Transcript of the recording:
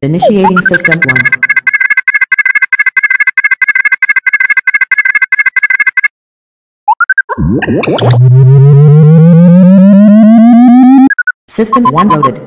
Initiating System 1. System 1 loaded.